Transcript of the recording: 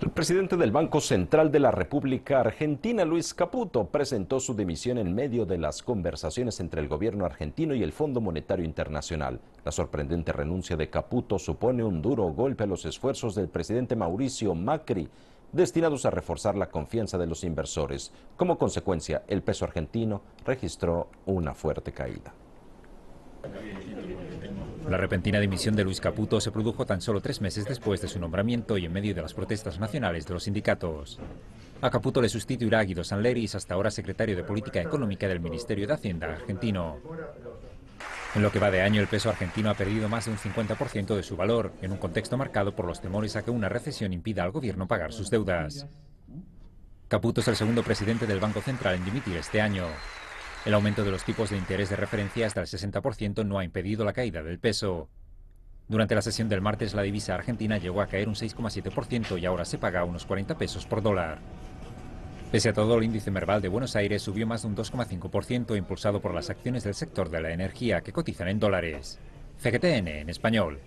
El presidente del Banco Central de la República Argentina, Luis Caputo, presentó su dimisión en medio de las conversaciones entre el gobierno argentino y el Fondo Monetario Internacional. La sorprendente renuncia de Caputo supone un duro golpe a los esfuerzos del presidente Mauricio Macri, destinados a reforzar la confianza de los inversores. Como consecuencia, el peso argentino registró una fuerte caída. La repentina dimisión de Luis Caputo se produjo tan solo tres meses después de su nombramiento y en medio de las protestas nacionales de los sindicatos. A Caputo le sustituirá Guido Sanleris, hasta ahora secretario de Política Económica del Ministerio de Hacienda argentino. En lo que va de año, el peso argentino ha perdido más de un 50% de su valor, en un contexto marcado por los temores a que una recesión impida al gobierno pagar sus deudas. Caputo es el segundo presidente del Banco Central en dimitir este año. El aumento de los tipos de interés de referencia hasta el 60% no ha impedido la caída del peso. Durante la sesión del martes, la divisa argentina llegó a caer un 6,7% y ahora se paga unos 40 pesos por dólar. Pese a todo, el índice Merval de Buenos Aires subió más de un 2,5%, impulsado por las acciones del sector de la energía que cotizan en dólares. CGTN en español.